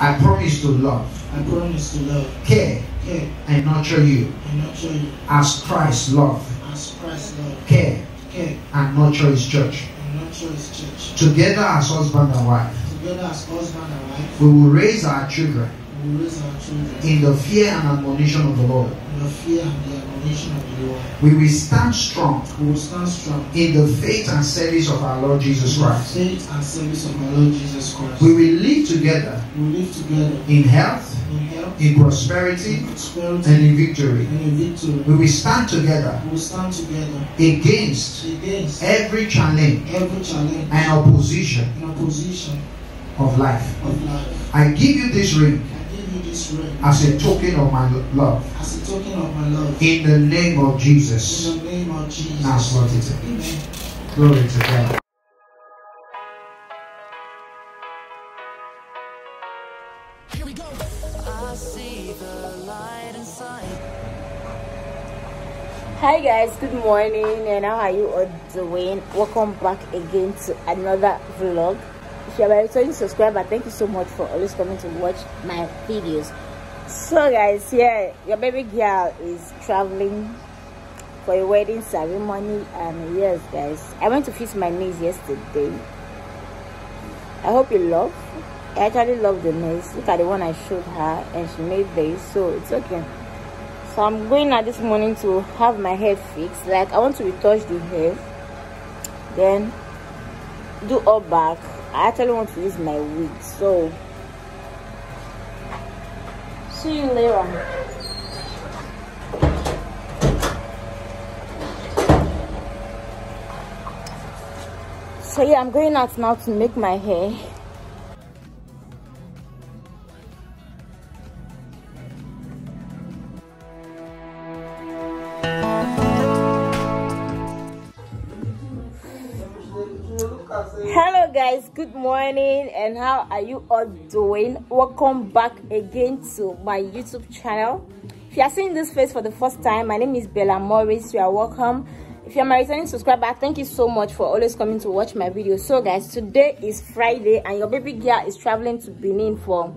I promise to love, I promise to love, care, care, and nurture you. And nurture you. As Christ loved, as Christ loved, care, care, and nurture his church. and nurture his church. Together as husband and wife, Together as husband and wife, we will raise our children we raise our children in the fear and admonition of the Lord. in the fear and the admonition of the Lord. We will stand strong We will stand strong in the faith and service of our Lord Jesus Christ. faith and service of our Lord Jesus Christ. We will live together We will live together in health, in health, in prosperity, in prosperity, and in victory. and in victory. We will stand together We will stand together against against every challenge every challenge and opposition and opposition of life. of life. I give you this ring I give you this ring as a token of my love. as a token of my love. In the name of Jesus. In the name of Jesus. Now slot it. Amen. Glory to God. I see the light inside. Hi guys, good morning and how are you all doing? Welcome back again to another vlog. If you are a returning subscriber, thank you so much for always coming to watch my videos. So guys, yeah, your baby girl is traveling for a wedding ceremony and yes guys, I went to fix my knees yesterday. I hope you love. I actually love the nails. Look at the one I showed her and she made this, so it's okay so i'm going out this morning to have my hair fixed like i want to retouch the hair then do all back i actually want to use my wig so. See you later. So yeah i'm going out now to make my hair. Hello guys good morning and how are you all doing? Welcome back again to my youtube channel. If you are seeing this face for the first time my name is Bella Maurice. You are welcome. If you're my returning subscriber thank you so much for always coming to watch my videos so guys today is friday and your baby girl is traveling to benin for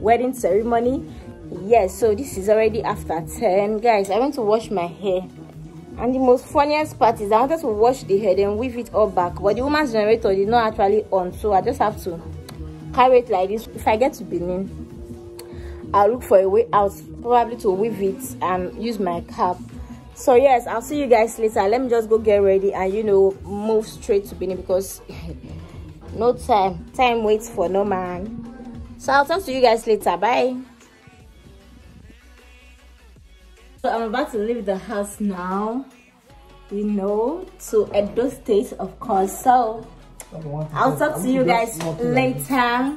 wedding ceremony. Yes so this is already after 10 guys i went to wash my hair and the most funniest part is I wanted to wash the hair and weave it all back, but the woman's generator did not actually on, so I just have to carry it like this. If I get to Benin, I'll look for a way out, probably to weave it and use my cap. So yes, I'll see you guys later. Let me just go get ready and you know move straight to Benin because no time. Time waits for no man. So I'll talk to you guys later. Bye. So I'm about to leave the house now, you know, to Edo State, of course. So I'll talk to you guys later.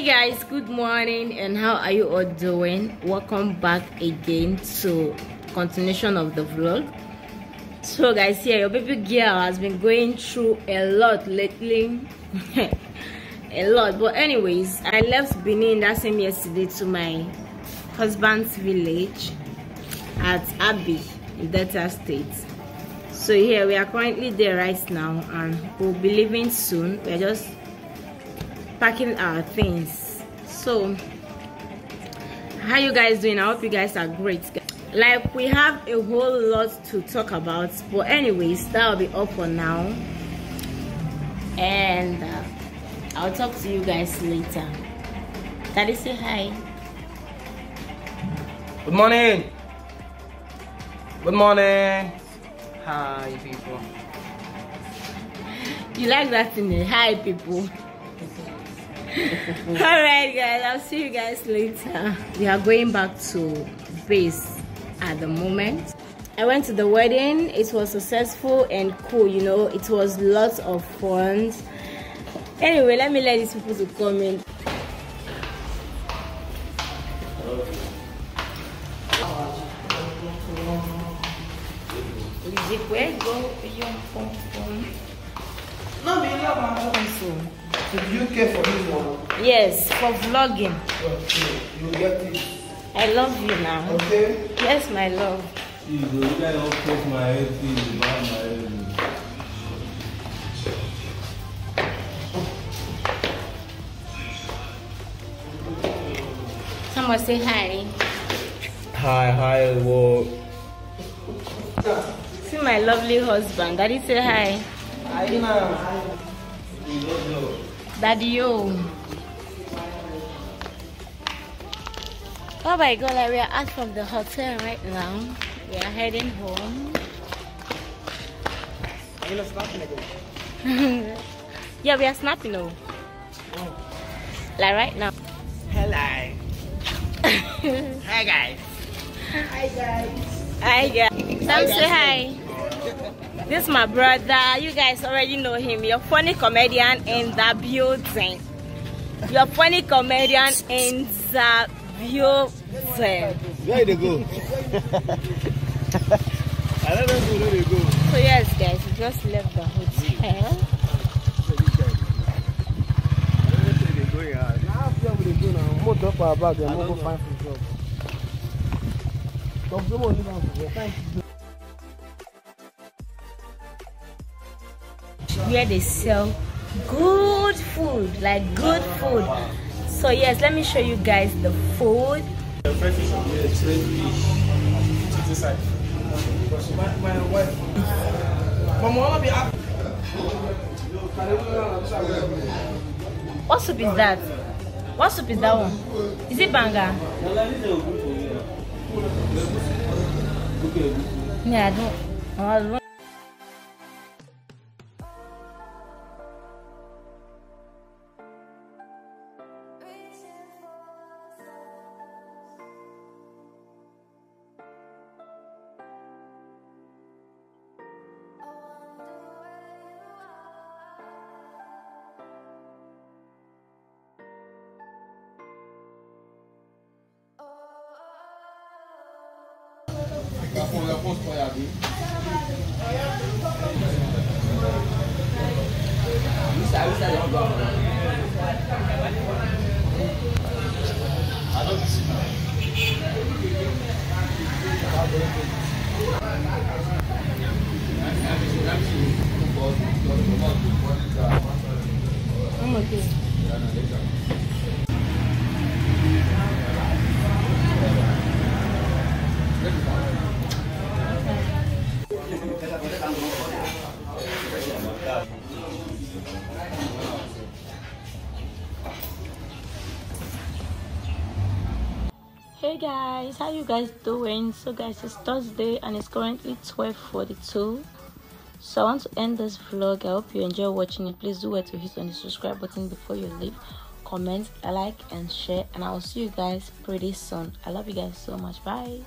Hey guys good morning and how are you all doing? Welcome back again to continuation of the vlog. So guys here your baby girl has been going through a lot lately. A lot but anyways i left benin that same yesterday to my husband's village at Abbi in delta state. So here we are currently there right now and we'll be leaving soon. We're just packing our things. So how you guys doing? I hope you guys are great. Like we have a whole lot to talk about but anyways that'll be all for now. And uh, i'll talk to you guys later. Daddy say hi. Good morning. Good morning. Hi, people. you like that in the hi people all right guys i'll see you guys later. We are going back to base at the moment. I went to the wedding. It was successful and cool you know. It was lots of fun. Anyway let me let these people to come in. Where go? Your phone phone No, me love Do you care for this one? yes. for vlogging. Okay, you get it. i love you now. Okay? yes my love. You go, you guys don't push my head, please, man, my head. someone say hi. Hi, hi, well, see my lovely husband. Daddy say hi daddy yo oh my god like we are out from the hotel right now. We are heading home. You know, snapping again. yeah we are snapping oh. Like right now. Hello. Hi guys. Hi, guys. hi guys. Some say hi this is my brother you guys already know him your funny comedian in the building your funny comedian in the building where they go? I don't know where they go. so yes guys we just left the hotel Where they go, yeah. Now, where we dey go now? Mo drop our bag and mo go find food job. Tom, so mo leave am for there. Thank you. Where they sell good food like good food. So yes let me show you guys the food. What soup is that? What soup is that one? Is it banga? Yeah i don't Gafonde akons okay. hey guys how you guys doing? So guys it's thursday and it's currently 12:42. so i want to end this vlog. I hope you enjoy watching it. Please do wait to hit on the subscribe button before you leave. Comment like and share and i'll see you guys pretty soon. I love you guys so much. Bye.